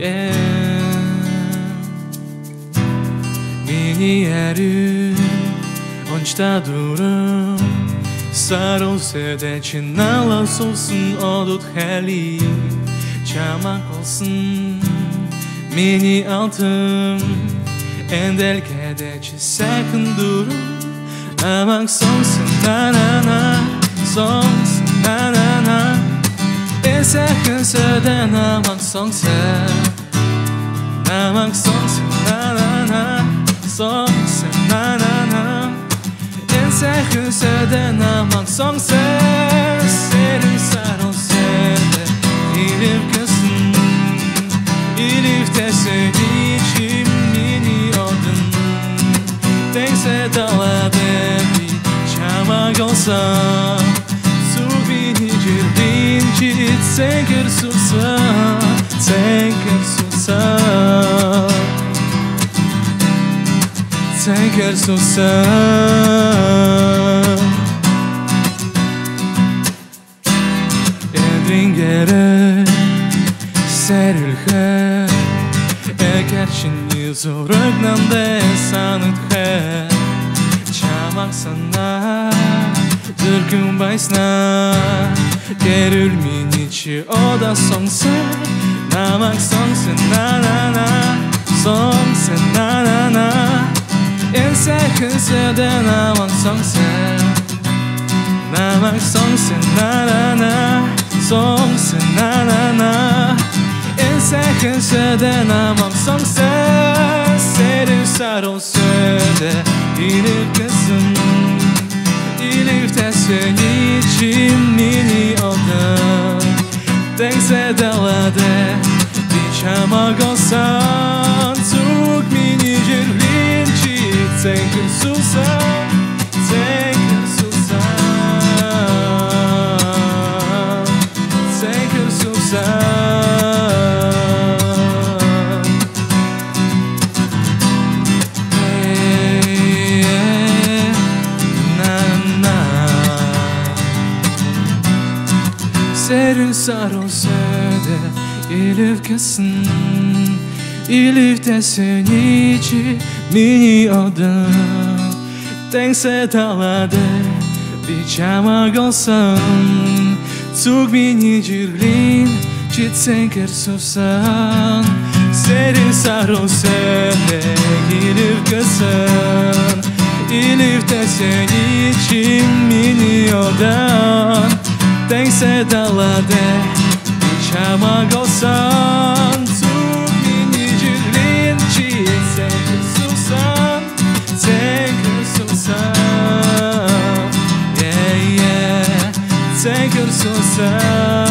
fujie Mini erü Onçta durum? Sarılsa da çınnalas olsun odut heli. Çamak olsun Mini altım Endelkede sakın durum Amak sonsun na na na. Sonsun na na na. Esa cansa de na amak sonsun Amak sonsun na na na. Sonsun na na na. En sakın söden amak sonsun Senin sarıl sende Elif kızın Elif de seni için mini odun Değse dala bebi Çamak olsa Su beni cirdin Cirit senker susa Senker susa Senker susa Edringere Serilhe Eğer şimdi zorugnan de sanıthe Çamak sana Dürkün baysna Gerülmin içi o da sonsa Namak sonsa na na na. Sonsa na na na En sakınsa da namak sonsa Namak sonsa na na na Sonsa na na na En sakınsa da namak sonsa Serin sarıl söyle Elif kızım Elif de seni için mini oda Değse dalade Bir çamak olsan Kızın Elif de seni içi mini odun Değse dalade bir çamak olsan Çok minicik lin Gitsen kır susan Serin sarıl söyle Elif kızın Elif de seni için mini odan Değse dalade bir çamak olsan Çok minicik linçi Sen kızılsan Sen kızılsan Yeah yeah Sen kızılsan